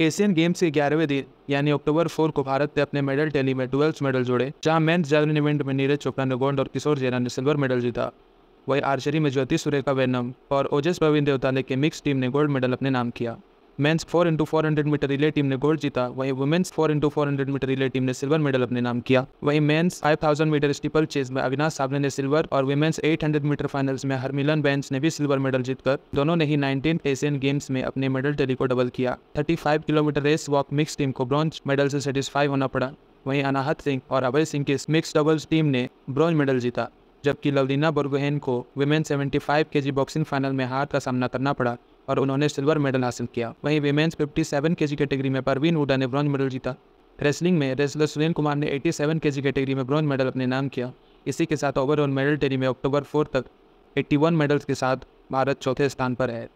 Asian games के ग्यारहवें दिन, यानी अक्टूबर फोर को भारत ने अपने मेडल टैली में ट्वेल्थ मेडल जोड़े, जहाँ मेन्स जैवलिन इवेंट में नीरज चोपड़ा ने गोल्ड और किशोर जेरा ने सिल्वर मेडल जीता। वहीं आर्चरी में ज्योति सुरेखा वेनम और ओजस प्रवीण देवताले के मिक्स टीम ने गोल्ड मेडल अपने नाम किया। Men's four into four metre relay team ने गोल्ड जीता, वहीं women's four into four metre relay team ने सिल्वर मेडल अपने नाम किया। वहीं men's five thousand metre steeplechase में अविनाश सावले ने सिल्वर और women's eight hundred metre finals में हरमिलन बैंस ने भी सिल्वर मेडल जीतकर, दोनों ने ही नाइनटीन एशियन गेम्स में अपने मेडल टेली को डबल किया। Thirty five kilometre race walk mix team को ब्रॉन्ज मेडल से सेटिस्फाई होना पड़ा। वहीं अनाहत सिंह और अभय सिंह की मिक्स डबल्स टीम ने ब्रॉन्ज मेडल जीता। जबकि लवलीना बुरगोहेन को विमेन 75 केजी बॉक्सिंग फाइनल में हार का सामना करना पड़ा और उन्होंने सिल्वर मेडल हासिल किया। वहीं विमेंस 57 केजी कैटेगरी में परवीन हुडा ने ब्रॉन्ज मेडल जीता। रेसलिंग में रेसलर सुनील कुमार ने 87 केजी कैटेगरी में ब्रॉन्ज मेडल अपने नाम किया। इसी के साथ ओवरऑल मेडल टेरी में अक्टूबर फोर तक 81 मेडल्स के साथ भारत चौथे स्थान पर है।